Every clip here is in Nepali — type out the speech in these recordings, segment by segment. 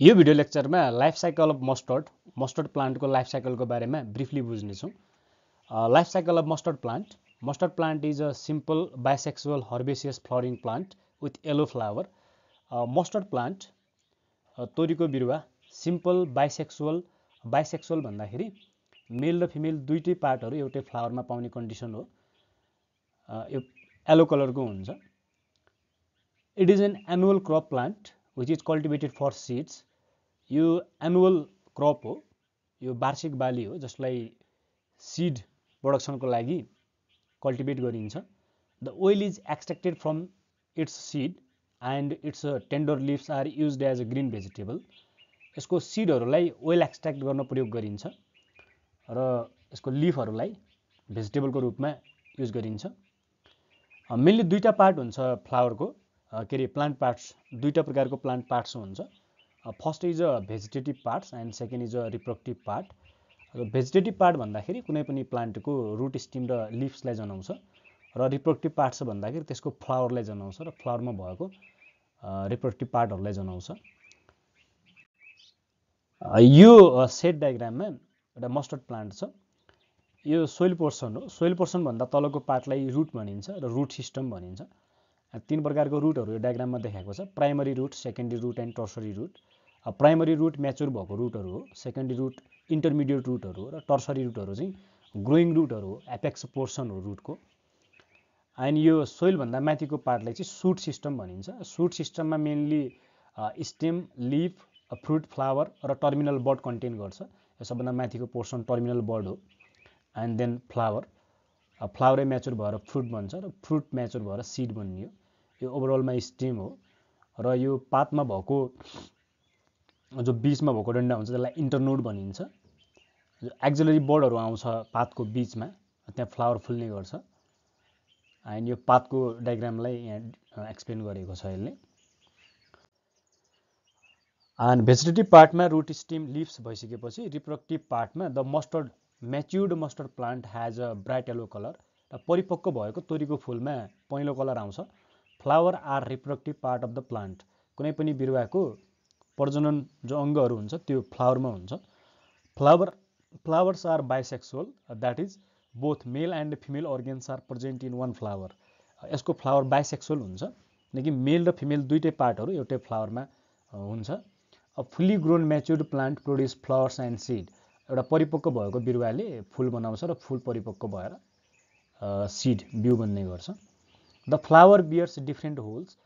यो video लेक्चरमा life cycle of mustard mustard प्लान्टको लाइफ साइकलको बारेमा briefly बुझ्नेछौँ। Life cycle of mustard plant mustard plant is a simple bisexual herbaceous flowering plant with yellow flower mustard plant तोरीको बिरुवा सिम्पल बाइसेक्सुअल बाइसेक्सुअल भन्दाखेरि मेल र फिमेल दुइटै पार्टहरू एउटै फ्लावरमा पाउने कन्डिसन हो। यो येलो कलरको हुन्छ। It is an annual crop plant which is cultivated for seeds यो एनुअल क्रप हो यो वार्षिक बाली हो जसलाई सिड प्रोडक्सनको लागि कल्टिभेट गरिन्छ the oil is extracted from its seed and its tender leaves are use as a green vegetable यसको सिडहरूलाई ओइल एक्सट्र्याक्ट गर्न प्रयोग गरिन्छ र यसको लिफहरूलाई भेजिटेबलको रूपमा युज गरिन्छ। मेनली दुईवटा पार्ट हुन्छ फ्लावरको के अरे प्लान्ट पार्ट्स दुईवटा प्रकारको प्लान्ट पार्ट्स हुन्छ। First is a vegetative parts and second is a reproductive part र भेजिटेटिभ पार्ट भन्दाखेरि कुनै पनि प्लान्टको रुट स्टिम र लिभ्सलाई जनाउँछ र रिप्रोडक्टिभ पार्ट्स भन्दाखेरि त्यसको फ्लावरलाई जनाउँछ र फ्लावरमा भएको रिप्रोडक्टिभ पार्टहरूलाई जनाउँछ। यो सेट डायग्राममा एउटा मस्टर्ड प्लान्ट छ। यो सोइल पोर्सन हो। सोइल पोर्सनभन्दा तलको पार्टलाई रुट भनिन्छ र रुट सिस्टम भनिन्छ। तिन प्रकारको रुटहरू यो डायग्राममा देखाएको छ। Primary root secondary root and tertiary root primary root mature भएको रुटहरू हो सेकेन्डरी रुट इन्टरमिडिएट रुटहरू हो र टर्सरी रुटहरू चाहिँ ग्रोइङ रुटहरू हो एपेक्स पोर्सन हो रुटको एन्ड यो सोइलभन्दा माथिको पार्टलाई चाहिँ सुट सिस्टम भनिन्छ। सुट सिस्टममा mainly stem leaf fruit flower र टर्मिनल बर्ड कन्टेन गर्छ। यो सबभन्दा माथिको पोर्सन टर्मिनल बर्ड हो। एन्ड देन फ्लावर फ्लावरै म्याचुर भएर फ्रुट बन्छ र फ्रुट म्याचुर भएर सिड बनियो। यो ओभरअलमा स्टेम हो र यो पातमा भएको जो बिचमा भएको डन्डा हुन्छ त्यसलाई इन्टरनोड भनिन्छ। जो एक्जलरी बोर्डहरू आउँछ पातको बिचमा त्यहाँ फ्लावर फुल्ने गर्छ। एन्ड यो पातको डायग्रामलाई यहाँ एक्सप्लेन गरेको छ यसले। एन्ड भेजिटेटिभ पार्टमा रुट स्टिम लिभ्स भइसकेपछि reproductive पार्टमा the mustard matured mustard plant has a bright yellow colour र परिपक्व भएको तोरीको फुलमा पहेँलो कलर आउँछ। Flower are reproductive part of the plant कुनै पनि बिरुवाको प्रजनन जो अङ्गहरू हुन्छ त्यो फ्लावरमा हुन्छ। Flower flowers are bisexual that is both male and female organs are present in one flower यसको फ्लावर बाइसेक्सुअल हुन्छ किनकि मेल र फिमेल दुइटै पार्टहरू एउटै फ्लावरमा हुन्छ। Fully grown matured plant produce flowers and seed एउटा परिपक्व भएको बिरुवाले फुल बनाउँछ र फुल परिपक्व भएर सिड बिउ बन्ने गर्छ। The flower bears different whorls.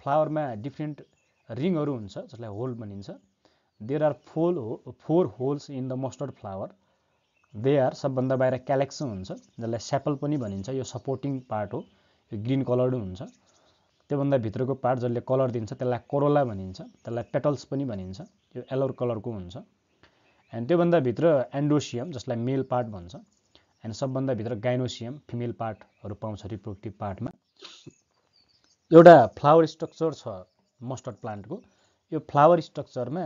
फ्लावरमा different रिङहरू हुन्छ जसलाई होल भनिन्छ। देयर आर फोल हो four whorls in the mustard flower. They are सबभन्दा बाहिर क्यालेक्स हुन्छ जसलाई स्यापल पनि भनिन्छ। यो सपोर्टिङ पार्ट हो यो ग्रिन कलर्ड हुन्छ। त्योभन्दा भित्रको पार्ट जसले कलर दिन्छ त्यसलाई कोरोला भनिन्छ त्यसलाई पेटल्स पनि भनिन्छ। यो एलोर कलरको हुन्छ। एन्ड त्योभन्दा भित्र एन्डोसियम जसलाई मेल पार्ट भन्छ। एन्ड सबभन्दा भित्र गाइनोसियम फिमेल पार्टहरू पाउँछ रिप्रोडक्टिभ पार्टमा। एउटा फ्लावर स्ट्रक्चर छ मस्टर्ड प्लान्टको यो फ्लावर स्ट्रक्चरमा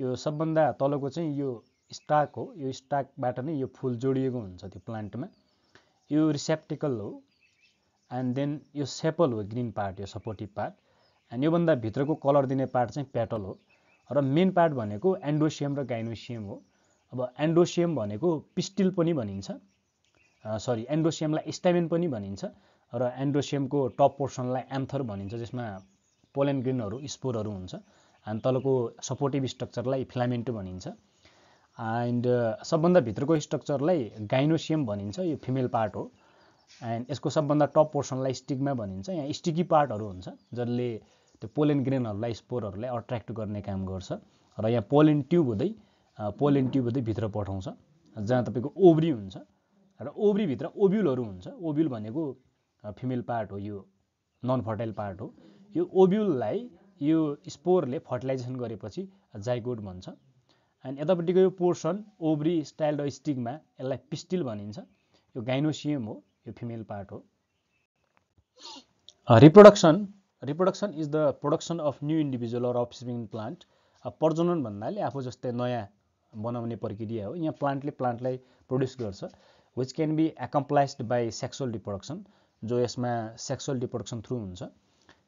यो सबभन्दा तलको चाहिँ यो स्टाक हो। यो स्टाकबाट नै यो फुल जोडिएको हुन्छ त्यो प्लान्टमा यो रिसेप्टिकल हो। एन्ड देन यो सेपल हो ग्रिन पार्ट यो सपोर्टिभ पार्ट एन्ड योभन्दा भित्रको कलर दिने पार्ट चाहिँ पेटल हो। र मेन पार्ट भनेको एन्डोसियम र गाइनोसियम हो। अब एन्डोसियम भनेको पिस्टिल पनि भनिन्छ। सरी एन्डोसियमलाई स्टाइमेन पनि भनिन्छ। र एन्ड्रोसियमको टप पोर्सनलाई एन्थर भनिन्छ जसमा पोलेन ग्रिनहरू स्पोरहरू हुन्छ। अनि तलको सपोर्टिभ स्ट्रक्चरलाई फिलामेन्ट भनिन्छ। एन्ड सबभन्दा भित्रको स्ट्रक्चरलाई गाइनोसियम भनिन्छ यो फिमेल पार्ट हो। एन्ड यसको सबभन्दा टप पोर्सनलाई स्टिकमा भनिन्छ। यहाँ स्टिकी पार्टहरू हुन्छ जसले त्यो पोलेन ग्रेनहरूलाई स्पोरहरूलाई अट्र्याक्ट गर्ने काम गर्छ। र यहाँ पोलेन ट्युब हुँदै पोलेन ट्युब हुँदै भित्र पठाउँछ जहाँ तपाईँको ओब्री हुन्छ। र ओब्रीभित्र ओब्युलहरू हुन्छ। ओब्युल भनेको फिमेल पार्ट हो यो नन फर्टाइल पार्ट हो। यो ओब्युललाई यो स्पोरले फर्टिलाइजेसन गरेपछि जाइगोड भन्छ। एन्ड यतापट्टिको यो पोर्सन ओब्री स्टाइल र स्टिकमा यसलाई पिस्टिल भनिन्छ। यो गाइनोसियम हो यो फिमेल पार्ट हो। Reproduction reproduction is the production of new individual or of plant. प्रजनन भन्नाले आफू जस्तै नयाँ बनाउने प्रक्रिया हो। यहाँ प्लान्टले प्लान्टलाई प्रड्युस गर्छ which can be accomplished by sexual reproduction जो यसमा सेक्सुअल रिप्रोडक्सन थ्रु हुन्छ।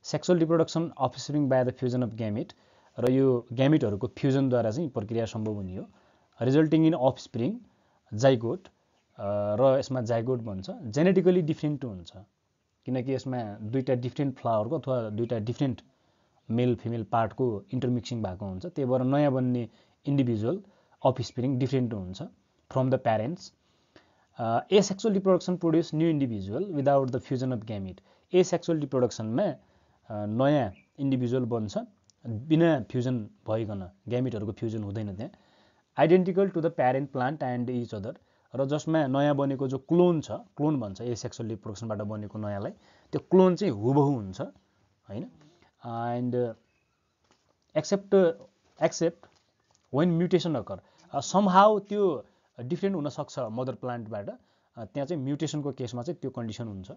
Sexual reproduction अफिसरिङ by the fusion of gamete र यो ग्यामिटहरूको फ्युजनद्वारा चाहिँ प्रक्रिया सम्भव हुने हो। Resulting in offspring zygote र यसमा जाइगोट भन्छ। जेनेटिकली डिफ्रेन्ट हुन्छ। किनकि यसमा दुईवटा डिफ्रेन्ट फ्लावरको अथवा दुईवटा डिफ्रेन्ट मेल फिमेल पार्टको इन्टरमिक्सिङ भएको हुन्छ। त्यही भएर नयाँ बन्ने इन्डिभिजुअल अफ स्प्रिङ डिफ्रेन्ट हुन्छ। From the parents asexual reproduction produce new individual without the fusion of gamete asexual रिप्रोडक्सनमा नयाँ इन्डिभिजुअल बन्छ बिना फ्युजन भइकन ग्यामिटहरूको फ्युजन हुँदैन त्यहाँ. Identical to the parent plant and each other र जसमा नयाँ बनेको जो क्लोन छ क्लोन भन्छ ए सेक्सुअल रिप्रोडक्सनबाट बनेको नयाँलाई त्यो क्लोन चाहिँ हुबहु हुन्छ होइन? And except except when mutation occur somehow त्यो डिफ्रेन्ट हुनसक्छ मदर प्लान्टबाट। त्यहाँ चाहिँ म्युटेसनको केसमा चाहिँ त्यो कन्डिसन हुन्छ।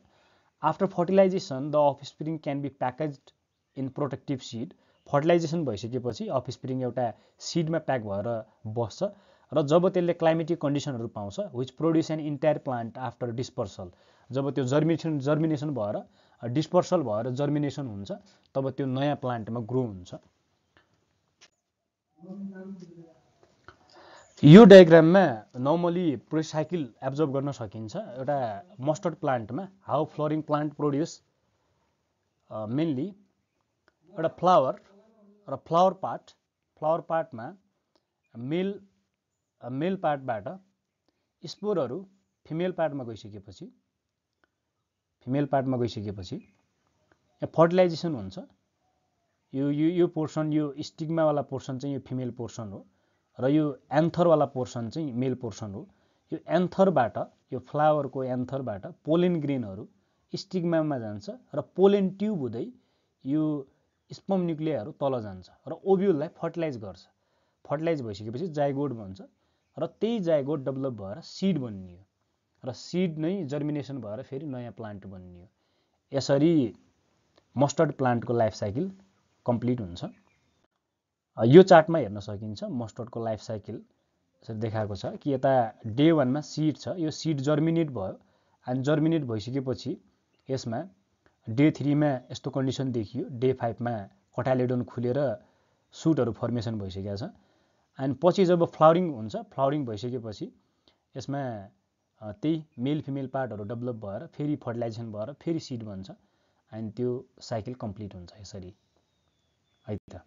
After fertilisation the offspring can be package in protective seed. Fertilisation भइसकेपछि अफ स्प्रिङ एउटा सिडमा प्याक भएर बस्छ र जब त्यसले क्लाइमेटिक कन्डिसनहरू पाउँछ which produce an entire plant after dispersal जब त्यो जर्मिनेसन जर्मिनेसन भएर डिस्पर्सल भएर जर्मिनेसन हुन्छ तब त्यो नयाँ प्लान्टमा ग्रो हुन्छ। यो डायग्राममा नर्मली प्रोसाइकिल एब्जर्भ गर्न सकिन्छ एउटा mustard प्लान्टमा how flowering plant produce mainly एउटा फ्लावर र फ्लावर पार्ट फ्लावर पार्टमा मेल मेल पार्टबाट स्पोरहरू फिमेल पार्टमा गइसकेपछि फिमेल पार्टमा गइसकेपछि फर्टिलाइजेसन हुन्छ। यो यो यो पोर्सन यो स्टिग्मावाला पोर्सन चाहिँ यो फिमेल पोर्सन हो। र यो एन्थरवाला पोर्सन चाहिँ मेल पोर्सन हो। यो एन्थरबाट यो फ्लावरको एन्थरबाट पोलेन ग्रेनहरू स्टिग्मामा जान्छ र पोलेन ट्युब हुँदै यो स्पम न्युक्लियाहरू तल जान्छ र ओभ्युललाई फर्टिलाइज गर्छ। फर्टिलाइज भइसकेपछि जाइगोड भन्छ र त्यही जाइगोड डेभलप भएर सिड बनियो। र सिड नै जर्मिनेसन भएर फेरि नयाँ प्लान्ट बनियो। यसरी मस्टर्ड प्लान्टको लाइफ साइकल कम्प्लिट हुन्छ। यो चार्टमा हेर्न सकिन्छ मस्टर्डको लाइफ साइकल यसरी देखाएको छ कि यता डे वानमा सिड छ। यो सिड जर्मिनेट भयो अनि जर्मिनेट भइसकेपछि यसमा डे थ्रीमा यस्तो कन्डिसन देखियो। डे फाइभमा कटालेडोन खुलेर सुटहरू फर्मेसन भइसकेको छ। अनि पछि जब फ्लावरिङ हुन्छ फ्लावरिङ भइसकेपछि यसमा त्यही मेल फिमेल पार्टहरू डेभलप भएर फेरि फर्टिलाइजेसन भएर फेरि सिड बन्छ। अनि त्यो साइकल कम्प्लिट हुन्छ यसरी। है त।